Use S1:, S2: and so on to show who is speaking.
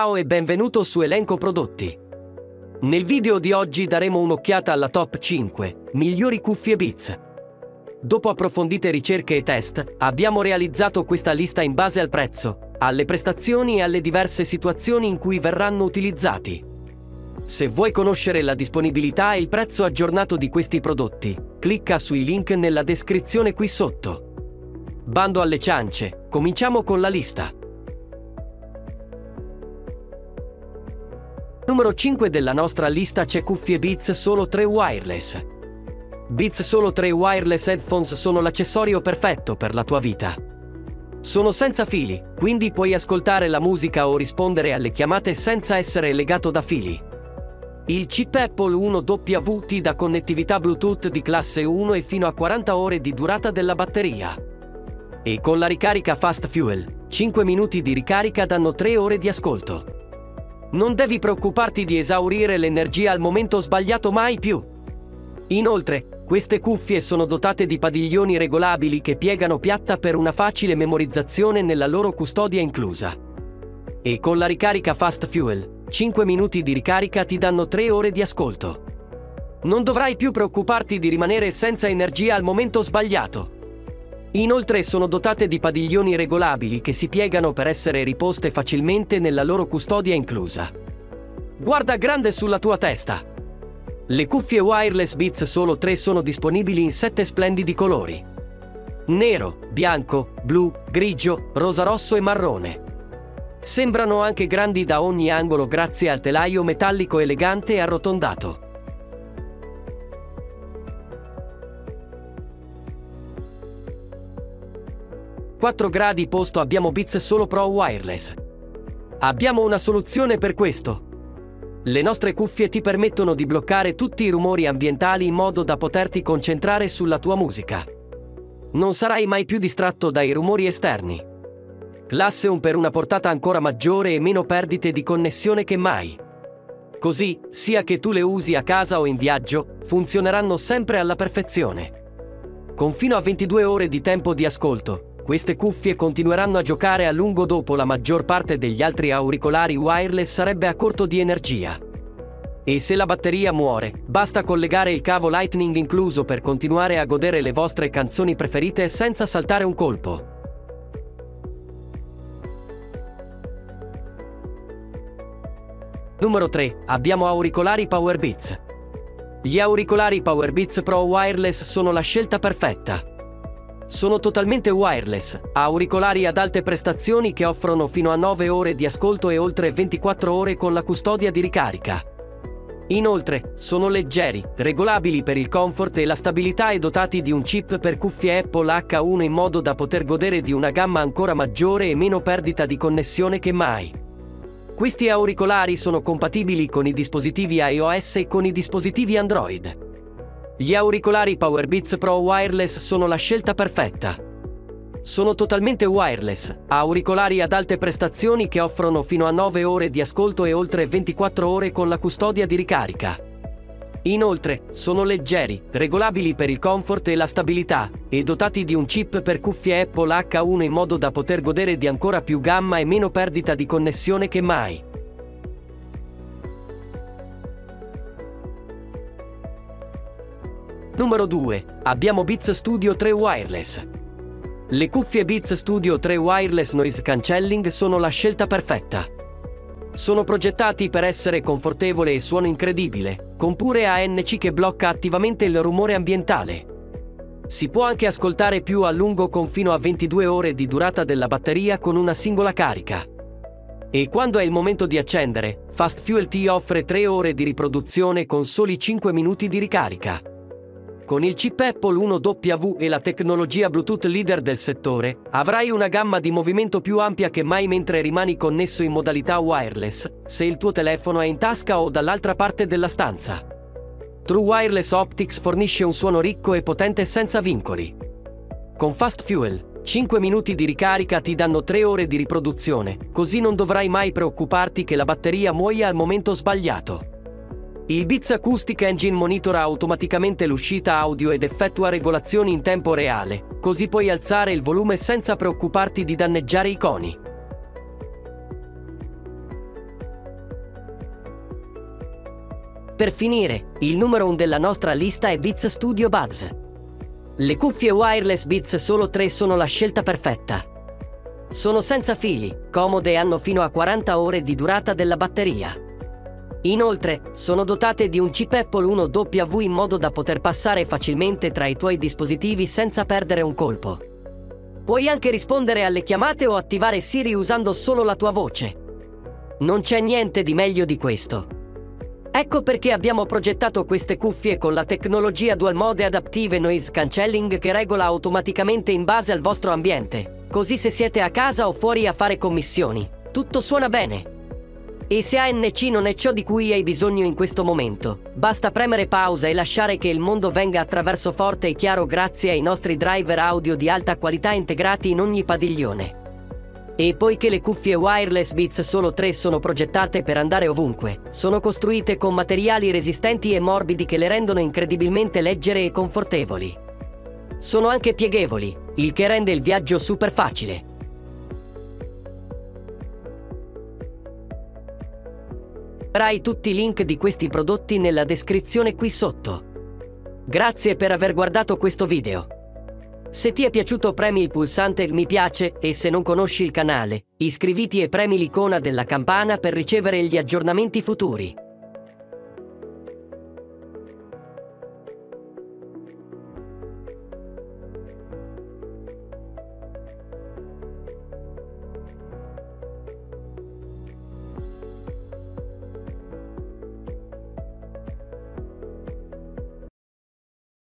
S1: Ciao e benvenuto su Elenco Prodotti. Nel video di oggi daremo un'occhiata alla top 5 migliori cuffie Beats. Dopo approfondite ricerche e test, abbiamo realizzato questa lista in base al prezzo, alle prestazioni e alle diverse situazioni in cui verranno utilizzati. Se vuoi conoscere la disponibilità e il prezzo aggiornato di questi prodotti, clicca sui link nella descrizione qui sotto. Bando alle ciance, cominciamo con la lista. Numero 5 della nostra lista c'è cuffie Beats Solo 3 Wireless. Beats Solo 3 Wireless Headphones sono l'accessorio perfetto per la tua vita. Sono senza fili, quindi puoi ascoltare la musica o rispondere alle chiamate senza essere legato da fili. Il chip Apple 1W ti dà connettività Bluetooth di classe 1 e fino a 40 ore di durata della batteria. E con la ricarica Fast Fuel, 5 minuti di ricarica danno 3 ore di ascolto. Non devi preoccuparti di esaurire l'energia al momento sbagliato mai più. Inoltre, queste cuffie sono dotate di padiglioni regolabili che piegano piatta per una facile memorizzazione nella loro custodia inclusa. E con la ricarica Fast Fuel, 5 minuti di ricarica ti danno 3 ore di ascolto. Non dovrai più preoccuparti di rimanere senza energia al momento sbagliato. Inoltre sono dotate di padiglioni regolabili che si piegano per essere riposte facilmente nella loro custodia inclusa. Guarda grande sulla tua testa! Le cuffie wireless Beats Solo 3 sono disponibili in 7 splendidi colori. Nero, bianco, blu, grigio, rosa rosso e marrone. Sembrano anche grandi da ogni angolo grazie al telaio metallico elegante e arrotondato. 4 gradi posto abbiamo Beats Solo Pro Wireless. Abbiamo una soluzione per questo. Le nostre cuffie ti permettono di bloccare tutti i rumori ambientali in modo da poterti concentrare sulla tua musica. Non sarai mai più distratto dai rumori esterni. Classe 1 per una portata ancora maggiore e meno perdite di connessione che mai. Così, sia che tu le usi a casa o in viaggio, funzioneranno sempre alla perfezione. Con fino a 22 ore di tempo di ascolto, queste cuffie continueranno a giocare a lungo dopo la maggior parte degli altri auricolari wireless sarebbe a corto di energia. E se la batteria muore, basta collegare il cavo Lightning incluso per continuare a godere le vostre canzoni preferite senza saltare un colpo. Numero 3. Abbiamo auricolari Powerbeats. Gli auricolari Powerbeats Pro Wireless sono la scelta perfetta. Sono totalmente wireless, auricolari ad alte prestazioni che offrono fino a 9 ore di ascolto e oltre 24 ore con la custodia di ricarica. Inoltre, sono leggeri, regolabili per il comfort e la stabilità e dotati di un chip per cuffie Apple H1 in modo da poter godere di una gamma ancora maggiore e meno perdita di connessione che mai. Questi auricolari sono compatibili con i dispositivi iOS e con i dispositivi Android. Gli auricolari Powerbeats Pro Wireless sono la scelta perfetta. Sono totalmente wireless, auricolari ad alte prestazioni che offrono fino a 9 ore di ascolto e oltre 24 ore con la custodia di ricarica. Inoltre, sono leggeri, regolabili per il comfort e la stabilità, e dotati di un chip per cuffie Apple H1 in modo da poter godere di ancora più gamma e meno perdita di connessione che mai. Numero 2. Abbiamo Beats Studio 3 Wireless. Le cuffie Beats Studio 3 Wireless Noise Cancelling sono la scelta perfetta. Sono progettati per essere confortevole e suono incredibile, con pure ANC che blocca attivamente il rumore ambientale. Si può anche ascoltare più a lungo con fino a 22 ore di durata della batteria con una singola carica. E quando è il momento di accendere, Fast Fuel ti offre 3 ore di riproduzione con soli 5 minuti di ricarica. Con il chip Apple 1W e la tecnologia Bluetooth leader del settore, avrai una gamma di movimento più ampia che mai mentre rimani connesso in modalità wireless, se il tuo telefono è in tasca o dall'altra parte della stanza. True Wireless Optics fornisce un suono ricco e potente senza vincoli. Con Fast Fuel, 5 minuti di ricarica ti danno 3 ore di riproduzione, così non dovrai mai preoccuparti che la batteria muoia al momento sbagliato. Il Beats Acoustic Engine monitora automaticamente l'uscita audio ed effettua regolazioni in tempo reale, così puoi alzare il volume senza preoccuparti di danneggiare i coni. Per finire, il numero 1 della nostra lista è Beats Studio Buds. Le cuffie wireless Beats solo 3 sono la scelta perfetta. Sono senza fili, comode e hanno fino a 40 ore di durata della batteria. Inoltre, sono dotate di un chip Apple 1W in modo da poter passare facilmente tra i tuoi dispositivi senza perdere un colpo. Puoi anche rispondere alle chiamate o attivare Siri usando solo la tua voce. Non c'è niente di meglio di questo. Ecco perché abbiamo progettato queste cuffie con la tecnologia Dual Mode Adaptive Noise Cancelling che regola automaticamente in base al vostro ambiente, così se siete a casa o fuori a fare commissioni, tutto suona bene. E se ANC non è ciò di cui hai bisogno in questo momento, basta premere pausa e lasciare che il mondo venga attraverso forte e chiaro grazie ai nostri driver audio di alta qualità integrati in ogni padiglione. E poiché le cuffie wireless Beats Solo 3 sono progettate per andare ovunque, sono costruite con materiali resistenti e morbidi che le rendono incredibilmente leggere e confortevoli. Sono anche pieghevoli, il che rende il viaggio super facile. Troverai tutti i link di questi prodotti nella descrizione qui sotto. Grazie per aver guardato questo video. Se ti è piaciuto premi il pulsante mi piace e se non conosci il canale, iscriviti e premi l'icona della campana per ricevere gli aggiornamenti futuri.